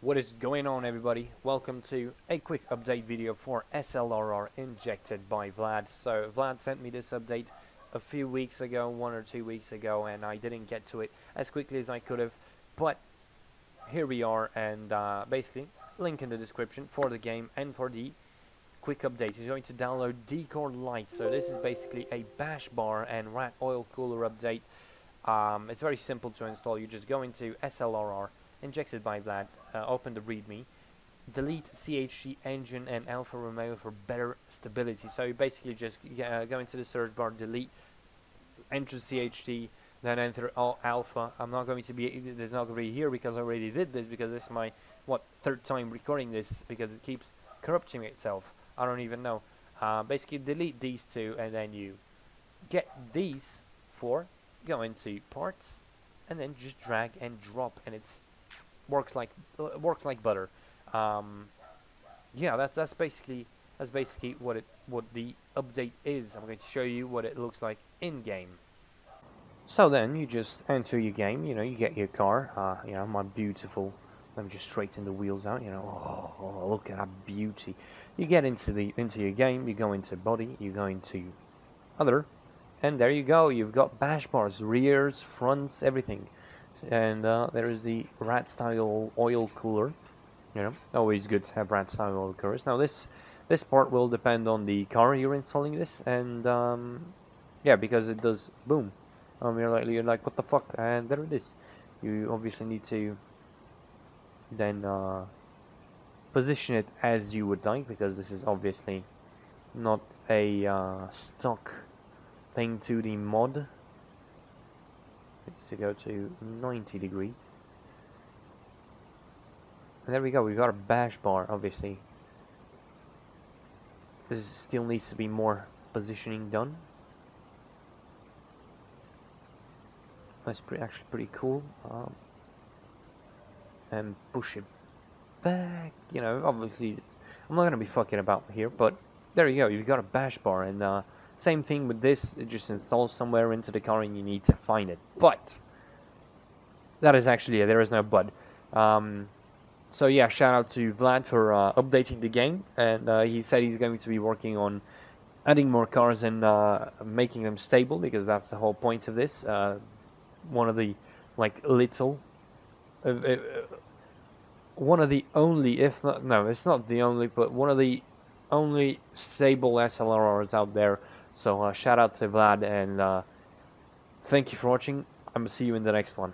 What is going on everybody? Welcome to a quick update video for SLRR injected by Vlad. So Vlad sent me this update a few weeks ago, one or two weeks ago, and I didn't get to it as quickly as I could have. But here we are, and uh, basically, link in the description for the game and for the quick update. You're going to download Decor Lite. So this is basically a bash bar and rat oil cooler update. Um, it's very simple to install. You just go into SLRR injected by Vlad, uh, open the README, delete CHT engine and Alfa Romeo for better stability. So you basically just uh, go into the search bar, delete, enter CHT, then enter all Alfa. I'm not going to be, it's not going to be here because I already did this because this is my, what, third time recording this because it keeps corrupting itself. I don't even know. Uh, basically delete these two and then you get these four, go into parts, and then just drag and drop and it's works like uh, works like butter. Um, yeah, that's that's basically that's basically what it what the update is. I'm going to show you what it looks like in game. So then you just enter your game. You know, you get your car. Uh, you know, my beautiful. Let me just straighten the wheels out. You know, oh, oh, look at that beauty. You get into the into your game. You go into body. You go into other, and there you go. You've got bash bars, rears, fronts, everything and uh, there is the rat style oil cooler you know. Always good to have rat style oil coolers. Now this this part will depend on the car you're installing this and um, yeah because it does boom. Um, you're like you're like what the fuck? And there it is. You obviously need to then uh, position it as you would like because this is obviously not a uh, stock thing to the mod to go to 90 degrees. And there we go, we've got a bash bar, obviously. This still needs to be more positioning done. That's pretty, actually pretty cool. Um, and push it back, you know, obviously, I'm not going to be fucking about here, but there you go, you've got a bash bar, and uh, same thing with this, it just installs somewhere into the car and you need to find it. But, that is actually, there is no but. Um, so yeah, shout out to Vlad for uh, updating the game, and uh, he said he's going to be working on adding more cars and uh, making them stable, because that's the whole point of this. Uh, one of the, like, little, uh, uh, one of the only, if not, no, it's not the only, but one of the only stable SLRs out there so uh, shout out to Vlad and uh, thank you for watching. I'm to see you in the next one.